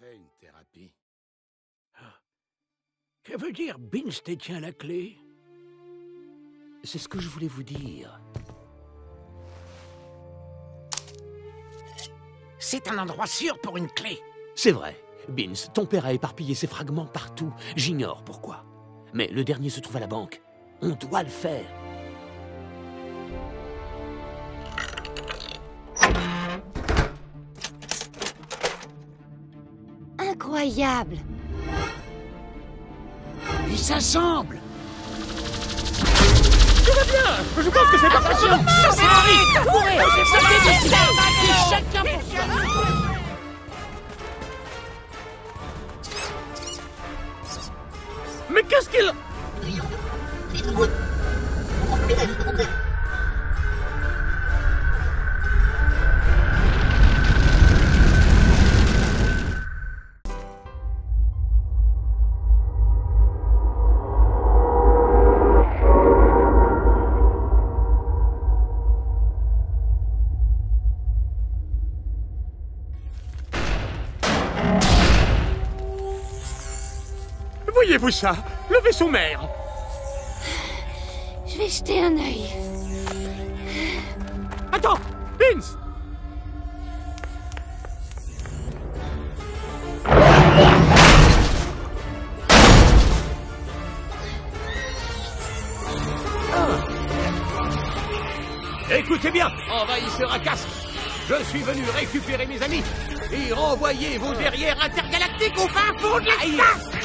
fait une thérapie. Que veut dire Binz détient la clé? C'est ce que je voulais vous dire. C'est un endroit sûr pour une clé. C'est vrai. Binz, ton père a éparpillé ses fragments partout. J'ignore pourquoi. Mais le dernier se trouve à la banque. On doit le faire. Incroyable. Ils s'assemblent Tout va bien. Je pense que c'est parti Ça Voyez-vous ça? Le vaisseau mère Je vais jeter un œil. Attends! Vince! Écoutez bien, envahisseur à casque! Je suis venu récupérer mes amis et renvoyer vos derrières intergalactiques au fin fond de l'espace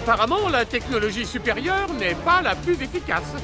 Apparemment, la technologie supérieure n'est pas la plus efficace.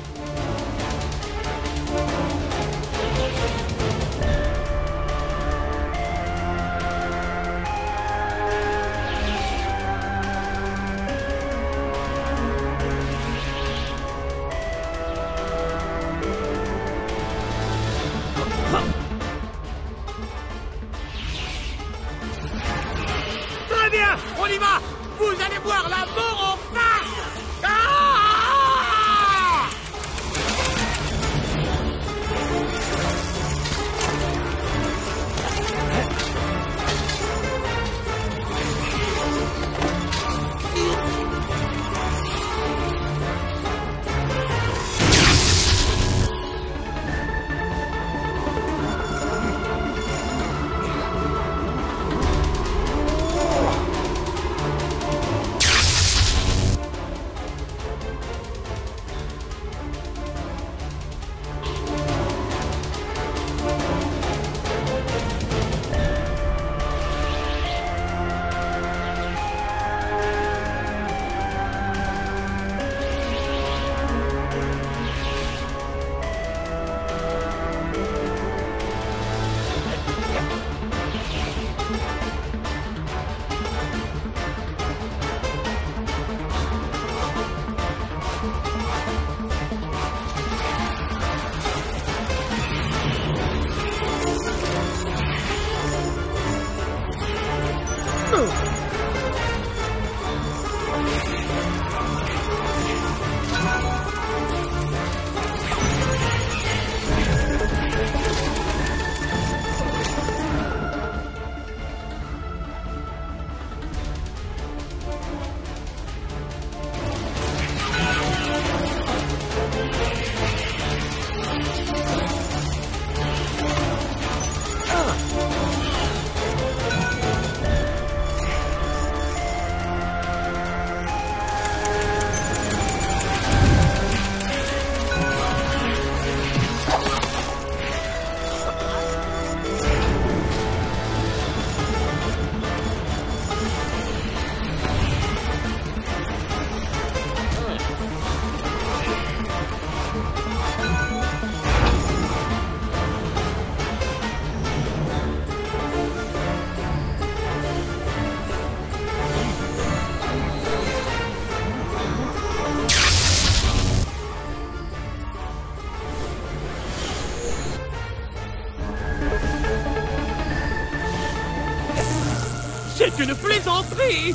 Une plaisanterie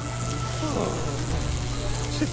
oh, C'est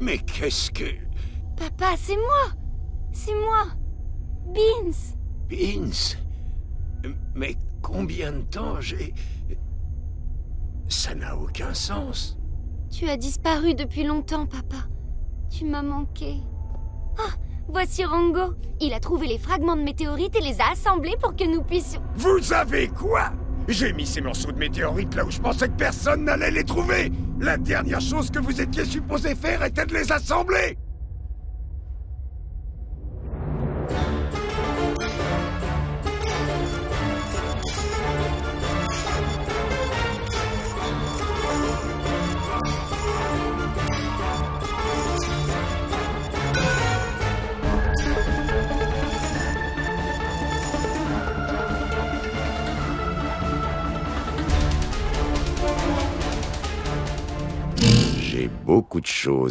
Mais qu'est-ce que... Papa, c'est moi C'est moi Beans Beans? Mais combien de temps j'ai... Ça n'a aucun sens. Tu as disparu depuis longtemps, papa. Tu m'as manqué. Ah Voici Rango. Il a trouvé les fragments de météorites et les a assemblés pour que nous puissions... Vous avez quoi? J'ai mis ces morceaux de météorites là où je pensais que personne n'allait les trouver. La dernière chose que vous étiez supposé faire était de les assembler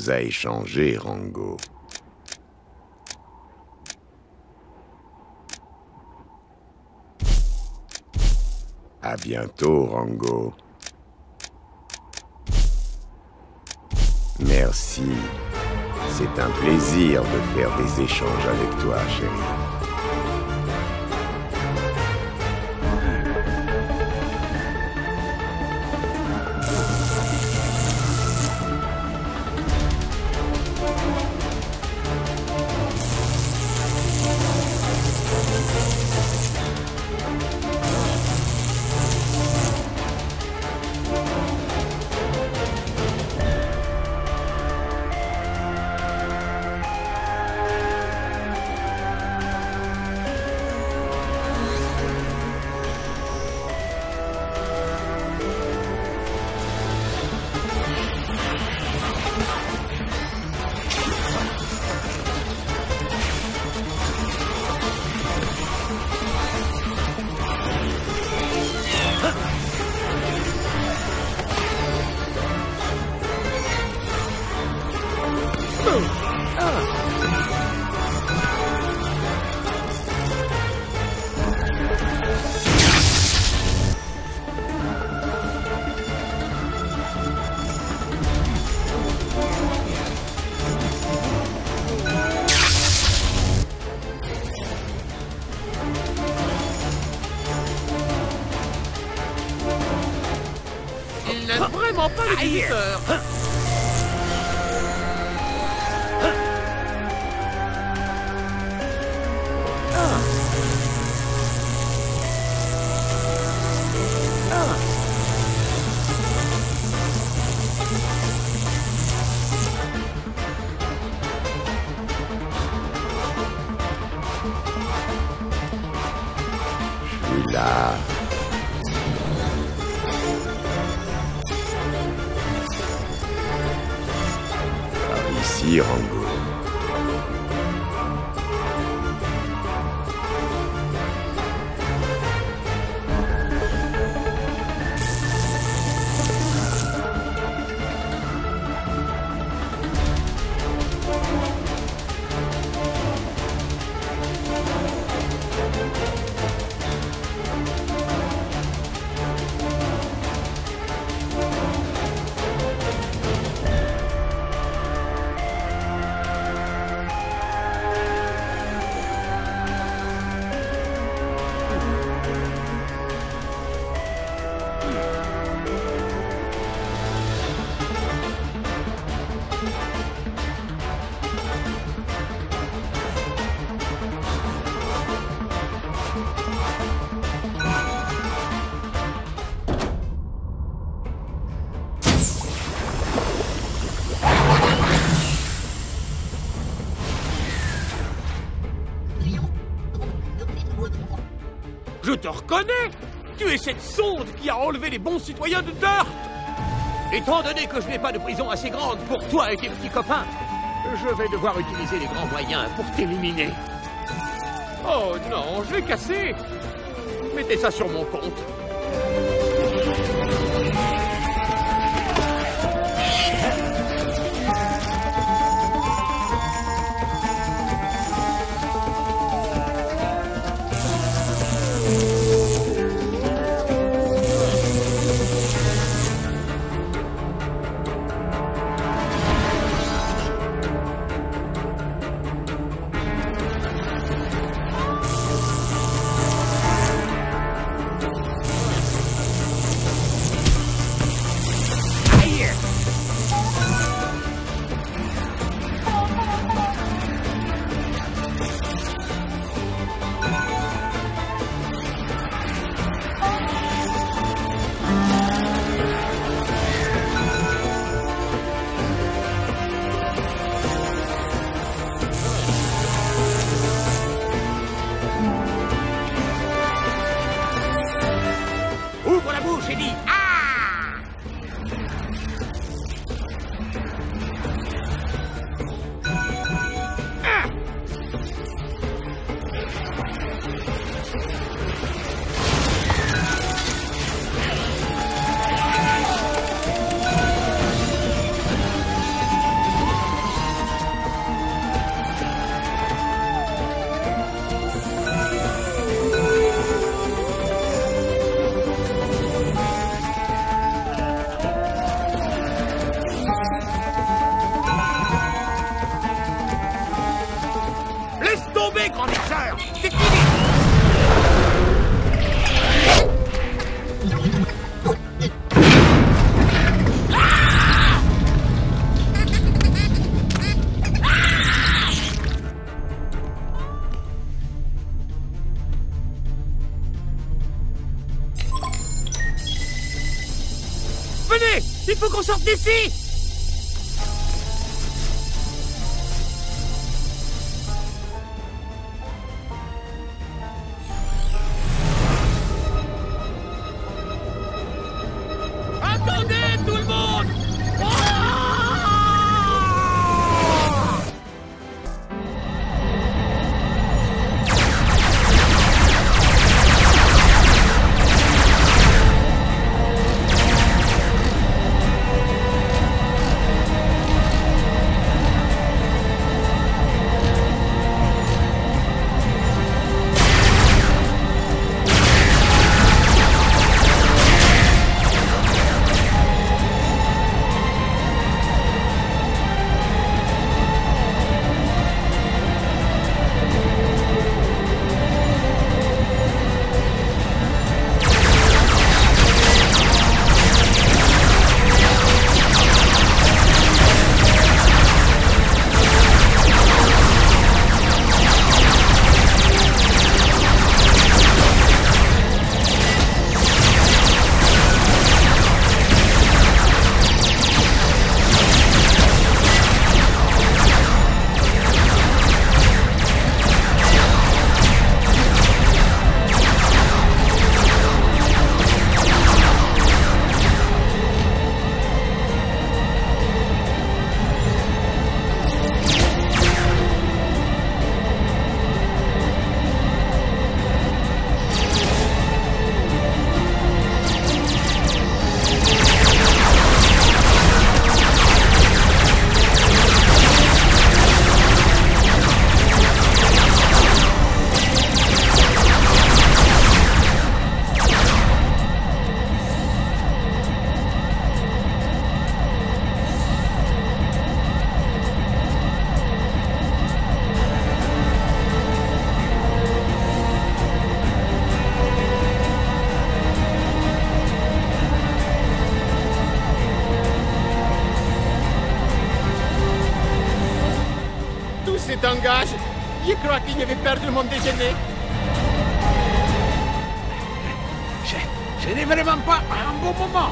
à échanger, Rango. À bientôt, Rango. Merci. C'est un plaisir de faire des échanges avec toi, chérie. vraiment pas les visiteurs. Tu es cette sonde qui a enlevé les bons citoyens de Dirt Étant donné que je n'ai pas de prison assez grande pour toi et tes petits copains, je vais devoir utiliser les grands moyens pour t'éliminer. Oh non, je vais casser Mettez ça sur mon compte. Il faut qu'on sorte d'ici Je avait perdu mon déjeuner. Ce n'est vraiment pas un bon moment.